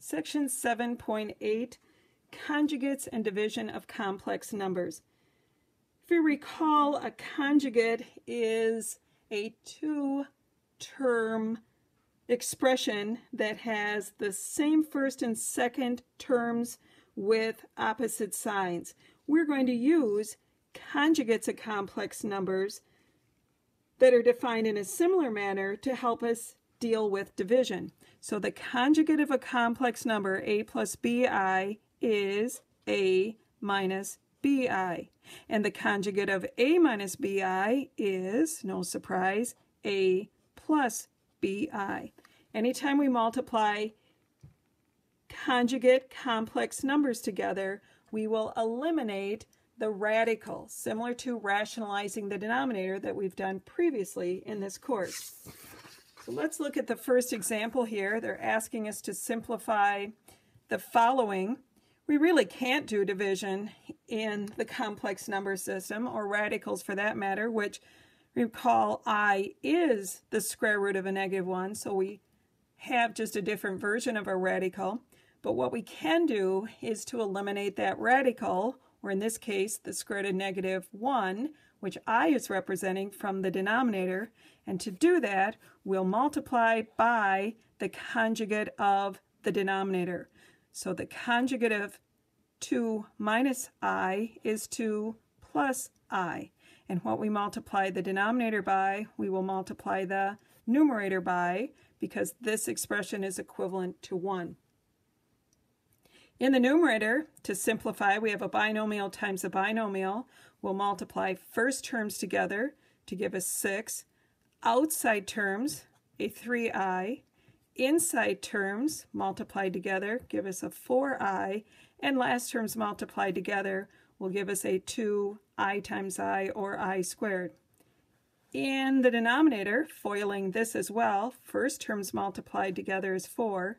Section 7.8, Conjugates and Division of Complex Numbers. If you recall, a conjugate is a two-term expression that has the same first and second terms with opposite signs. We're going to use conjugates of complex numbers that are defined in a similar manner to help us deal with division. So the conjugate of a complex number, a plus bi, is a minus bi. And the conjugate of a minus bi is, no surprise, a plus bi. Anytime we multiply conjugate complex numbers together, we will eliminate the radical, similar to rationalizing the denominator that we've done previously in this course. Let's look at the first example here. They're asking us to simplify the following. We really can't do division in the complex number system, or radicals for that matter, which recall i is the square root of a negative 1, so we have just a different version of a radical. But what we can do is to eliminate that radical, or in this case, the square root of negative 1, which i is representing from the denominator. And to do that, we'll multiply by the conjugate of the denominator. So the conjugate of 2 minus i is 2 plus i. And what we multiply the denominator by, we will multiply the numerator by, because this expression is equivalent to 1. In the numerator, to simplify, we have a binomial times a binomial. We'll multiply first terms together to give us 6. Outside terms, a 3i. Inside terms, multiplied together, give us a 4i. And last terms multiplied together will give us a 2i times i, or i squared. In the denominator, foiling this as well, first terms multiplied together is 4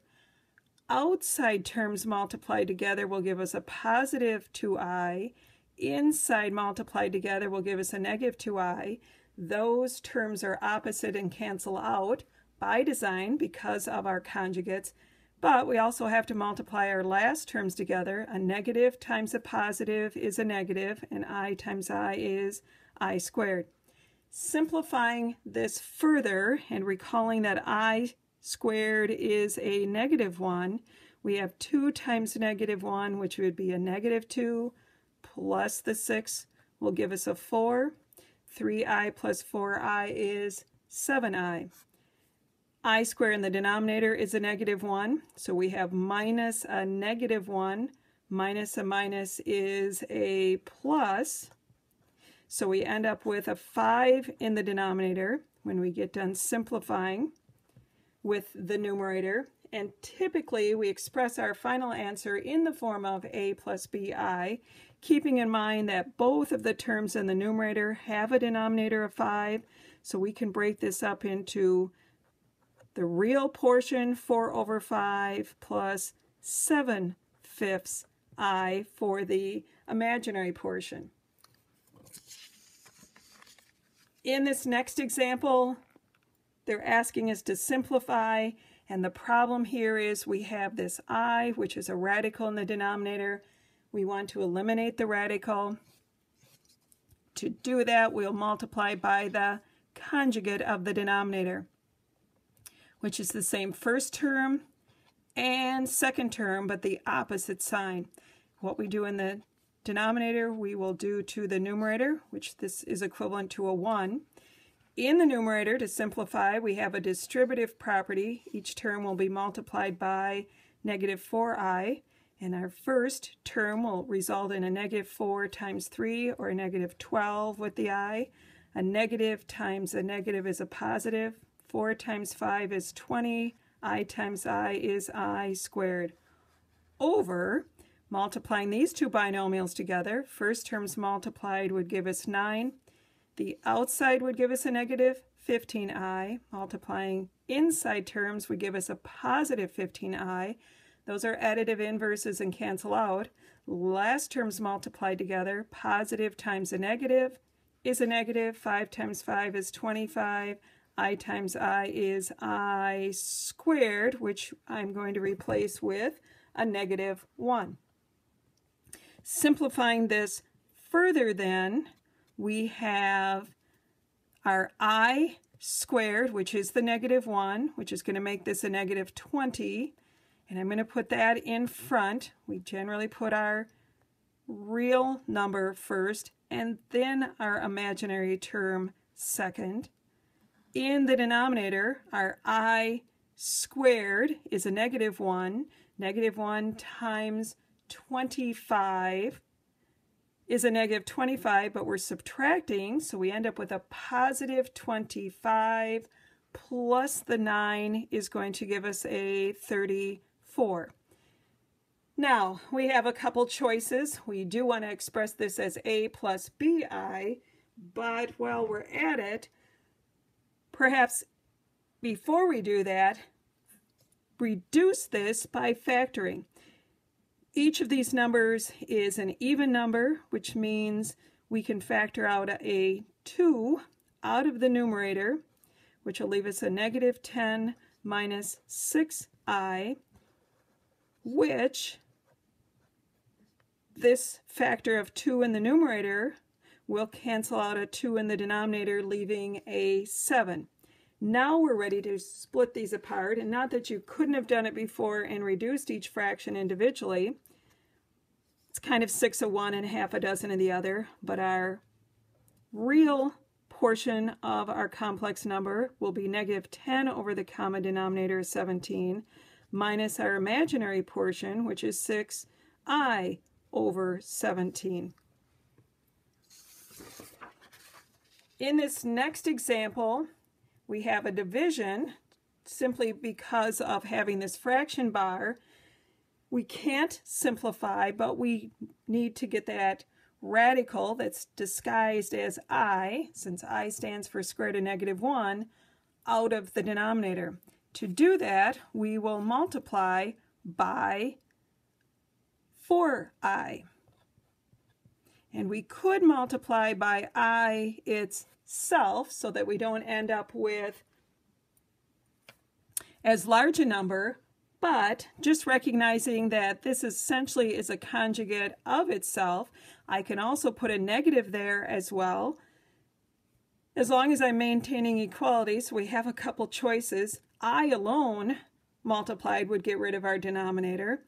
outside terms multiplied together will give us a positive 2i. Inside multiplied together will give us a negative 2i. Those terms are opposite and cancel out by design because of our conjugates. But we also have to multiply our last terms together. A negative times a positive is a negative, and i times i is i squared. Simplifying this further and recalling that i squared is a negative 1. We have 2 times negative 1, which would be a negative 2, plus the 6 will give us a 4. 3i plus 4i is 7i. i squared in the denominator is a negative 1, so we have minus a negative 1. Minus a minus is a plus. So we end up with a 5 in the denominator when we get done simplifying with the numerator. And typically we express our final answer in the form of a plus bi, keeping in mind that both of the terms in the numerator have a denominator of 5. So we can break this up into the real portion, 4 over 5, plus 7 fifths i for the imaginary portion. In this next example, they're asking us to simplify, and the problem here is we have this i, which is a radical in the denominator. We want to eliminate the radical. To do that, we'll multiply by the conjugate of the denominator, which is the same first term and second term, but the opposite sign. What we do in the denominator, we will do to the numerator, which this is equivalent to a 1. In the numerator, to simplify, we have a distributive property. Each term will be multiplied by negative 4i, and our first term will result in a negative 4 times 3, or a negative 12 with the i. A negative times a negative is a positive. 4 times 5 is 20. i times i is i squared. Over, multiplying these two binomials together, first terms multiplied would give us 9. The outside would give us a negative 15i. Multiplying inside terms would give us a positive 15i. Those are additive inverses and cancel out. Last terms multiplied together, positive times a negative is a negative. 5 times 5 is 25. i times i is i squared, which I'm going to replace with a negative 1. Simplifying this further then, we have our i squared, which is the negative 1, which is going to make this a negative 20. And I'm going to put that in front. We generally put our real number first and then our imaginary term second. In the denominator, our i squared is a negative 1. Negative 1 times 25 is a negative 25, but we're subtracting, so we end up with a positive 25 plus the 9 is going to give us a 34. Now, we have a couple choices. We do want to express this as a plus bi, but while we're at it, perhaps before we do that, reduce this by factoring. Each of these numbers is an even number, which means we can factor out a 2 out of the numerator, which will leave us a negative 10 minus 6i, which this factor of 2 in the numerator will cancel out a 2 in the denominator, leaving a 7. Now we're ready to split these apart, and not that you couldn't have done it before and reduced each fraction individually. It's kind of six of one and half a dozen of the other, but our real portion of our complex number will be negative 10 over the common denominator of 17 minus our imaginary portion, which is 6i over 17. In this next example, we have a division simply because of having this fraction bar. We can't simplify, but we need to get that radical that's disguised as i, since i stands for square root of negative 1, out of the denominator. To do that, we will multiply by 4i. And we could multiply by i itself so that we don't end up with as large a number, but just recognizing that this essentially is a conjugate of itself, I can also put a negative there as well. As long as I'm maintaining equality, so we have a couple choices. I alone multiplied would get rid of our denominator.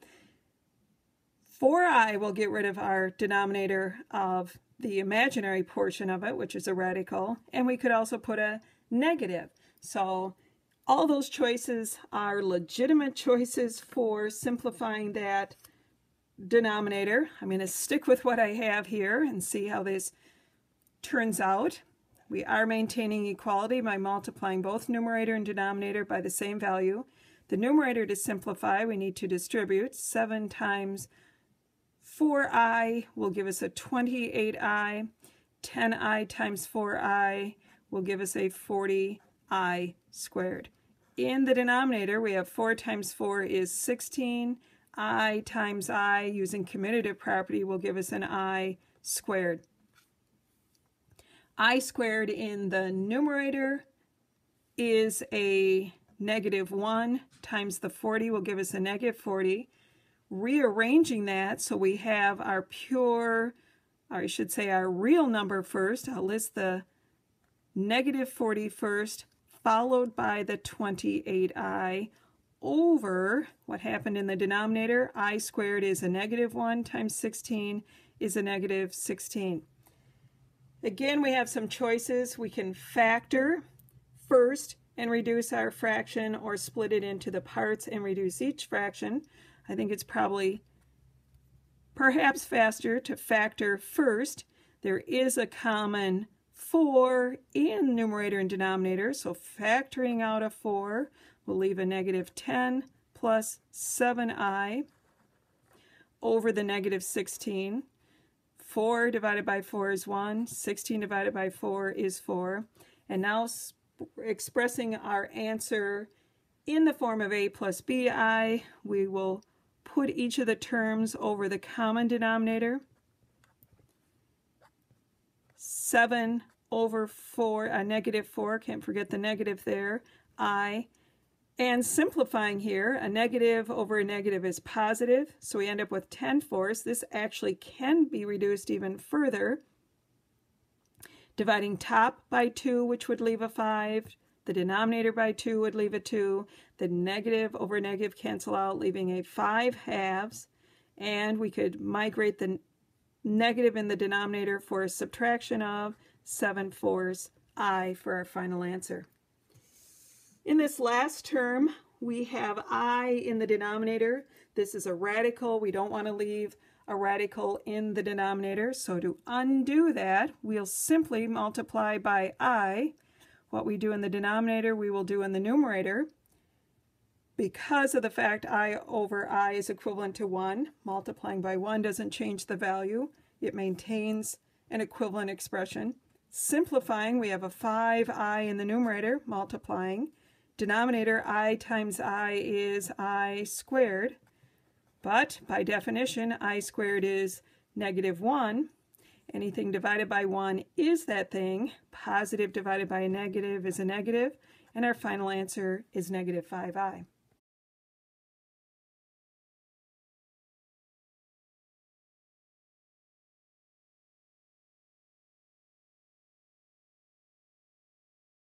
4i will get rid of our denominator of the imaginary portion of it, which is a radical, and we could also put a negative. So all those choices are legitimate choices for simplifying that denominator. I'm going to stick with what I have here and see how this turns out. We are maintaining equality by multiplying both numerator and denominator by the same value. The numerator to simplify, we need to distribute 7 times 4i will give us a 28i. 10i times 4i will give us a 40i squared. In the denominator, we have 4 times 4 is 16. i times i, using commutative property, will give us an i squared. i squared in the numerator is a negative 1 times the 40 will give us a negative 40 rearranging that so we have our pure, or I should say our real number first. I'll list the negative 40 first, followed by the 28i over what happened in the denominator. i squared is a negative 1 times 16 is a negative 16. Again, we have some choices. We can factor first and reduce our fraction or split it into the parts and reduce each fraction. I think it's probably perhaps faster to factor first. There is a common 4 in numerator and denominator, so factoring out a 4 will leave a negative 10 plus 7i over the negative 16. 4 divided by 4 is 1. 16 divided by 4 is 4. And now expressing our answer in the form of a plus bi, we will put each of the terms over the common denominator. 7 over 4, a negative 4, can't forget the negative there, i. And simplifying here, a negative over a negative is positive, so we end up with 10 fourths. This actually can be reduced even further. Dividing top by 2, which would leave a 5, the denominator by 2 would leave a 2, the negative over negative cancel out, leaving a 5 halves, and we could migrate the negative in the denominator for a subtraction of 7 fours i for our final answer. In this last term, we have i in the denominator. This is a radical. We don't want to leave a radical in the denominator. So to undo that, we'll simply multiply by i. What we do in the denominator, we will do in the numerator. Because of the fact i over i is equivalent to 1, multiplying by 1 doesn't change the value. It maintains an equivalent expression. Simplifying, we have a 5i in the numerator, multiplying. Denominator i times i is i squared. But by definition, i squared is negative 1. Anything divided by 1 is that thing. Positive divided by a negative is a negative. And our final answer is negative 5i.